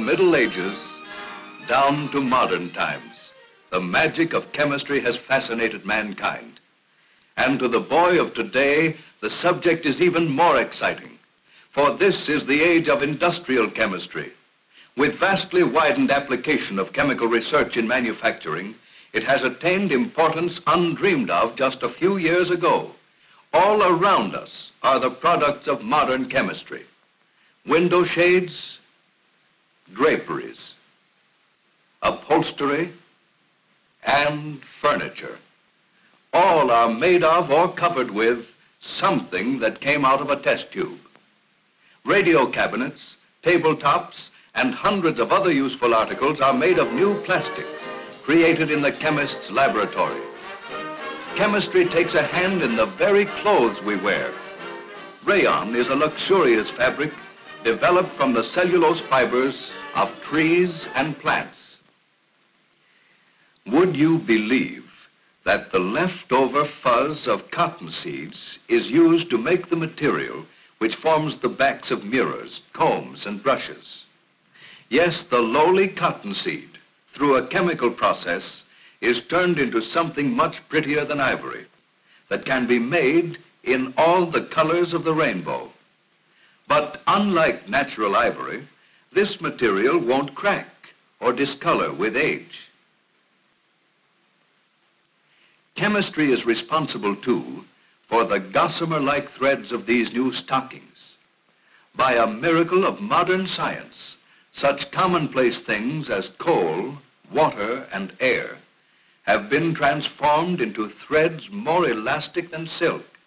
Middle Ages down to modern times, the magic of chemistry has fascinated mankind. And to the boy of today, the subject is even more exciting. For this is the age of industrial chemistry. With vastly widened application of chemical research in manufacturing, it has attained importance undreamed of just a few years ago. All around us are the products of modern chemistry. Window shades, draperies, upholstery, and furniture. All are made of or covered with something that came out of a test tube. Radio cabinets, tabletops, and hundreds of other useful articles are made of new plastics created in the chemist's laboratory. Chemistry takes a hand in the very clothes we wear. Rayon is a luxurious fabric developed from the cellulose fibers of trees and plants. Would you believe that the leftover fuzz of cotton seeds is used to make the material which forms the backs of mirrors, combs, and brushes? Yes, the lowly cottonseed, through a chemical process, is turned into something much prettier than ivory that can be made in all the colors of the rainbow. But unlike natural ivory, this material won't crack or discolor with age. Chemistry is responsible, too, for the gossamer-like threads of these new stockings. By a miracle of modern science, such commonplace things as coal, water, and air have been transformed into threads more elastic than silk,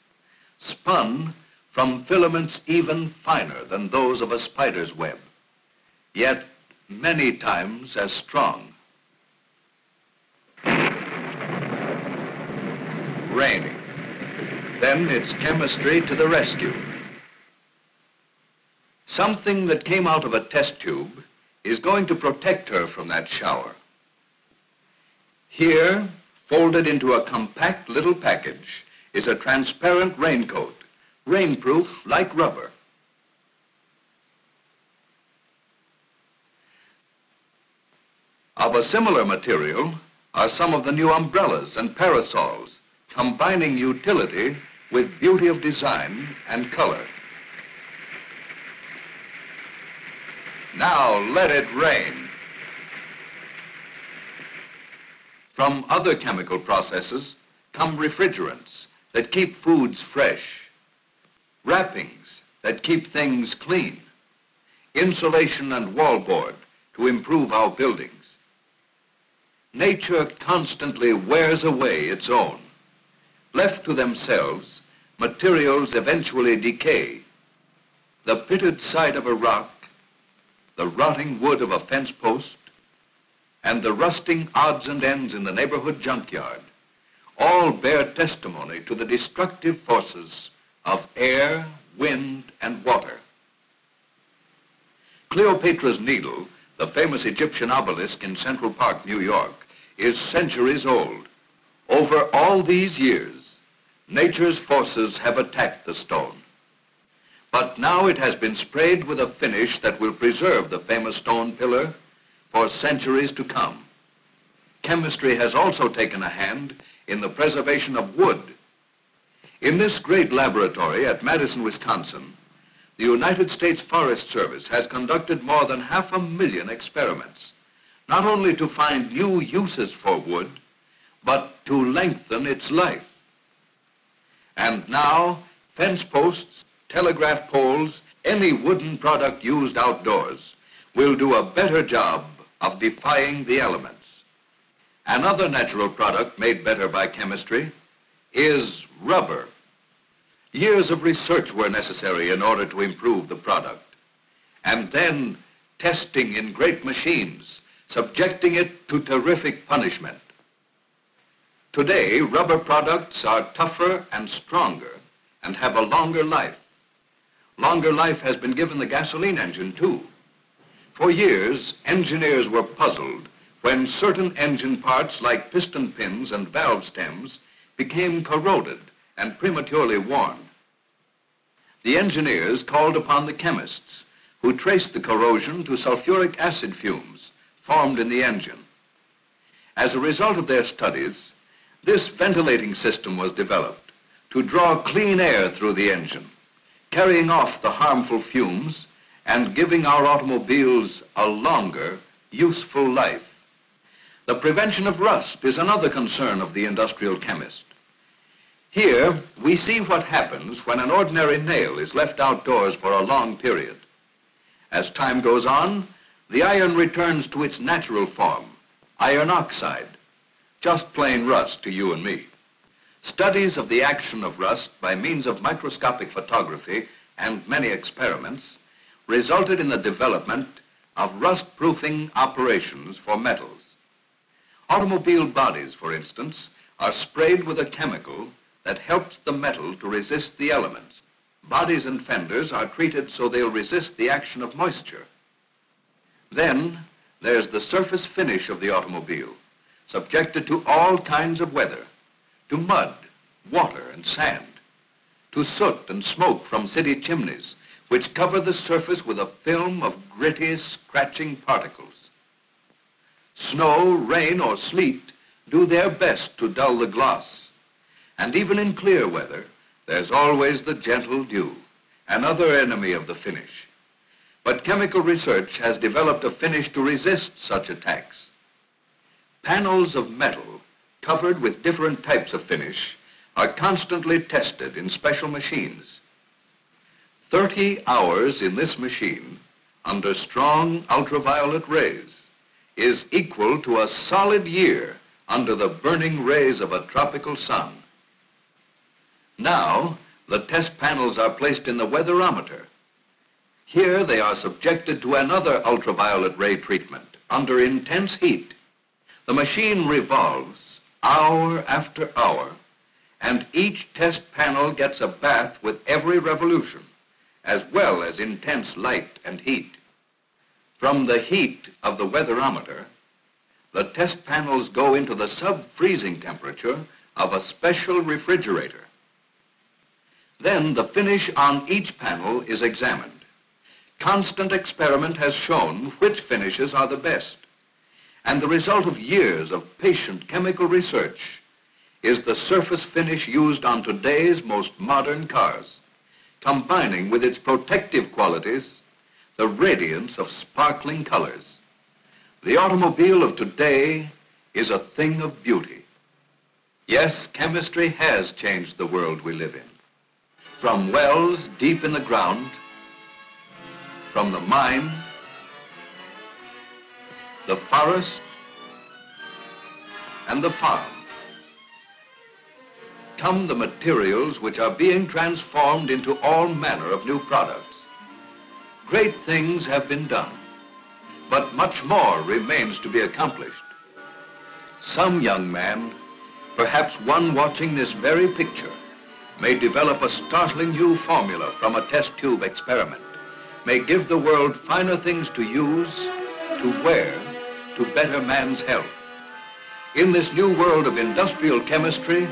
spun from filaments even finer than those of a spider's web, yet many times as strong. Raining. Then it's chemistry to the rescue. Something that came out of a test tube is going to protect her from that shower. Here, folded into a compact little package, is a transparent raincoat rainproof like rubber. Of a similar material are some of the new umbrellas and parasols, combining utility with beauty of design and color. Now let it rain. From other chemical processes come refrigerants that keep foods fresh wrappings that keep things clean, insulation and wallboard to improve our buildings. Nature constantly wears away its own. Left to themselves, materials eventually decay. The pitted side of a rock, the rotting wood of a fence post, and the rusting odds and ends in the neighborhood junkyard all bear testimony to the destructive forces of air, wind, and water. Cleopatra's Needle, the famous Egyptian obelisk in Central Park, New York, is centuries old. Over all these years, nature's forces have attacked the stone. But now it has been sprayed with a finish that will preserve the famous stone pillar for centuries to come. Chemistry has also taken a hand in the preservation of wood in this great laboratory at Madison, Wisconsin, the United States Forest Service has conducted more than half a million experiments, not only to find new uses for wood, but to lengthen its life. And now, fence posts, telegraph poles, any wooden product used outdoors will do a better job of defying the elements. Another natural product made better by chemistry is rubber. Years of research were necessary in order to improve the product. And then testing in great machines, subjecting it to terrific punishment. Today, rubber products are tougher and stronger and have a longer life. Longer life has been given the gasoline engine, too. For years, engineers were puzzled when certain engine parts like piston pins and valve stems became corroded and prematurely worn. The engineers called upon the chemists who traced the corrosion to sulfuric acid fumes formed in the engine. As a result of their studies, this ventilating system was developed to draw clean air through the engine, carrying off the harmful fumes and giving our automobiles a longer, useful life. The prevention of rust is another concern of the industrial chemist. Here, we see what happens when an ordinary nail is left outdoors for a long period. As time goes on, the iron returns to its natural form, iron oxide, just plain rust to you and me. Studies of the action of rust by means of microscopic photography and many experiments resulted in the development of rust-proofing operations for metals. Automobile bodies, for instance, are sprayed with a chemical that helps the metal to resist the elements. Bodies and fenders are treated so they'll resist the action of moisture. Then there's the surface finish of the automobile, subjected to all kinds of weather, to mud, water, and sand, to soot and smoke from city chimneys, which cover the surface with a film of gritty, scratching particles. Snow, rain, or sleet do their best to dull the gloss. And even in clear weather, there's always the gentle dew, another enemy of the finish. But chemical research has developed a finish to resist such attacks. Panels of metal covered with different types of finish are constantly tested in special machines. 30 hours in this machine under strong ultraviolet rays is equal to a solid year under the burning rays of a tropical sun. Now, the test panels are placed in the weatherometer. Here they are subjected to another ultraviolet ray treatment under intense heat. The machine revolves hour after hour, and each test panel gets a bath with every revolution, as well as intense light and heat. From the heat of the weatherometer, the test panels go into the sub-freezing temperature of a special refrigerator. Then the finish on each panel is examined. Constant experiment has shown which finishes are the best. And the result of years of patient chemical research is the surface finish used on today's most modern cars, combining with its protective qualities the radiance of sparkling colors. The automobile of today is a thing of beauty. Yes, chemistry has changed the world we live in. From wells deep in the ground, from the mine, the forest, and the farm, come the materials which are being transformed into all manner of new products. Great things have been done, but much more remains to be accomplished. Some young man, perhaps one watching this very picture, may develop a startling new formula from a test tube experiment, may give the world finer things to use, to wear, to better man's health. In this new world of industrial chemistry,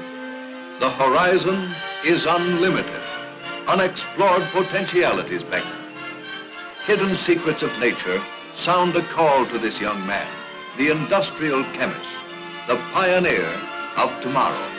the horizon is unlimited. Unexplored potentialities beckon. Hidden secrets of nature sound a call to this young man, the industrial chemist, the pioneer of tomorrow.